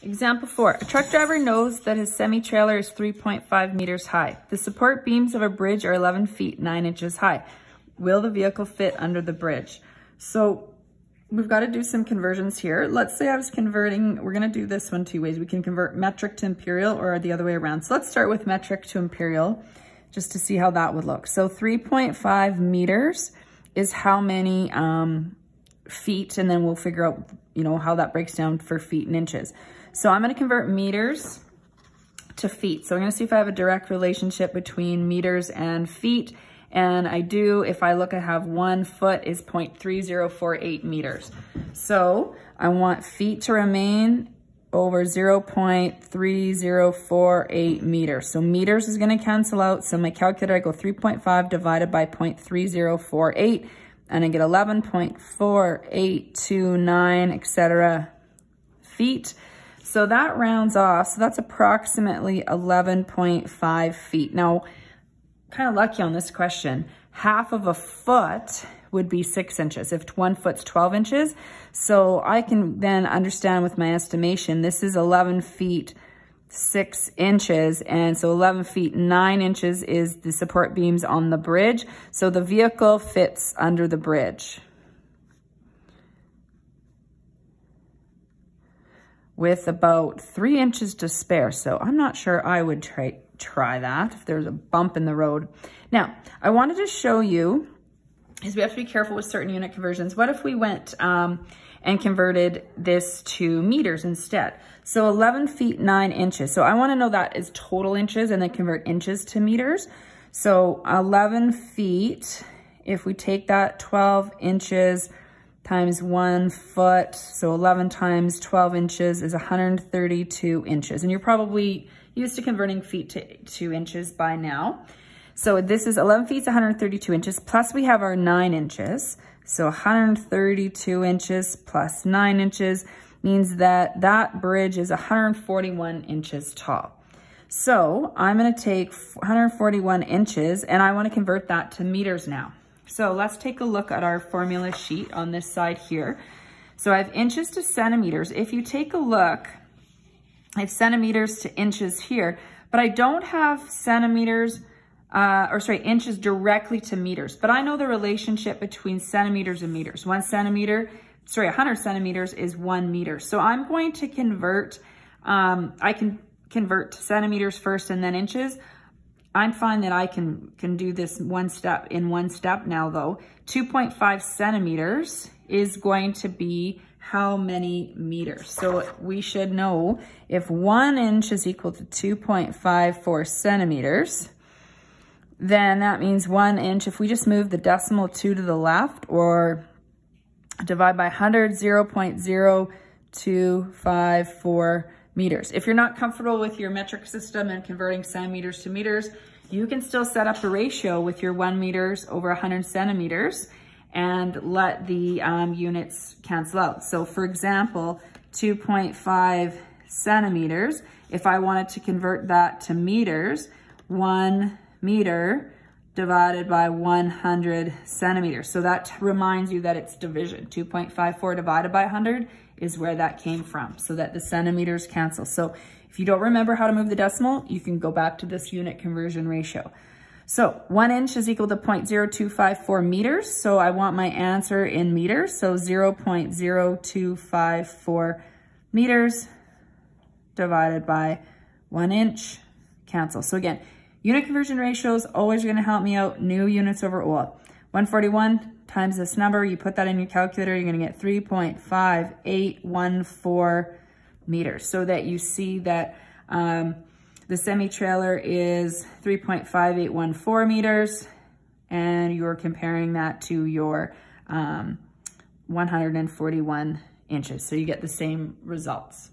Example four, a truck driver knows that his semi-trailer is 3.5 meters high. The support beams of a bridge are 11 feet, nine inches high. Will the vehicle fit under the bridge? So we've got to do some conversions here. Let's say I was converting, we're going to do this one two ways. We can convert metric to imperial or the other way around. So let's start with metric to imperial just to see how that would look. So 3.5 meters is how many um, feet, and then we'll figure out, you know, how that breaks down for feet and inches. So I'm going to convert meters to feet. So I'm going to see if I have a direct relationship between meters and feet. And I do, if I look, I have one foot is 0.3048 meters. So I want feet to remain over 0.3048 meters. So meters is going to cancel out. So my calculator, I go 3.5 divided by 0.3048 and I get 11.4829, etc. feet. So that rounds off. So that's approximately 11.5 feet. Now, kind of lucky on this question. Half of a foot would be six inches. If one foot's 12 inches, so I can then understand with my estimation, this is 11 feet, six inches. And so 11 feet, nine inches is the support beams on the bridge. So the vehicle fits under the bridge. With about three inches to spare. So I'm not sure I would try, try that if there's a bump in the road. Now, I wanted to show you, is we have to be careful with certain unit conversions. What if we went um, and converted this to meters instead? So 11 feet 9 inches. So I want to know that is total inches and then convert inches to meters. So 11 feet, if we take that 12 inches, times one foot. So 11 times 12 inches is 132 inches. And you're probably used to converting feet to, to inches by now. So this is 11 feet, 132 inches, plus we have our nine inches. So 132 inches plus nine inches means that that bridge is 141 inches tall. So I'm gonna take 141 inches and I wanna convert that to meters now. So let's take a look at our formula sheet on this side here. So I have inches to centimeters. If you take a look, I have centimeters to inches here, but I don't have centimeters, uh, or sorry, inches directly to meters. But I know the relationship between centimeters and meters. One centimeter, sorry, 100 centimeters is one meter. So I'm going to convert, um, I can convert to centimeters first and then inches. I'm fine that I can, can do this one step in one step now though. 2.5 centimeters is going to be how many meters? So we should know if one inch is equal to 2.54 centimeters, then that means one inch, if we just move the decimal two to the left or divide by 100, 0 0.0254 meters. If you're not comfortable with your metric system and converting centimeters to meters, you can still set up a ratio with your one meters over 100 centimeters and let the um, units cancel out. So for example, 2.5 centimeters, if I wanted to convert that to meters, one meter divided by 100 centimeters. So that reminds you that it's division. 2.54 divided by 100 is where that came from so that the centimeters cancel. So if you don't remember how to move the decimal, you can go back to this unit conversion ratio. So one inch is equal to 0.0254 meters. So I want my answer in meters. So 0.0254 meters divided by one inch, cancel. So again, Unit conversion ratio is always going to help me out. New units over old. 141 times this number, you put that in your calculator, you're going to get 3.5814 meters. So that you see that um, the semi-trailer is 3.5814 meters and you're comparing that to your um, 141 inches. So you get the same results.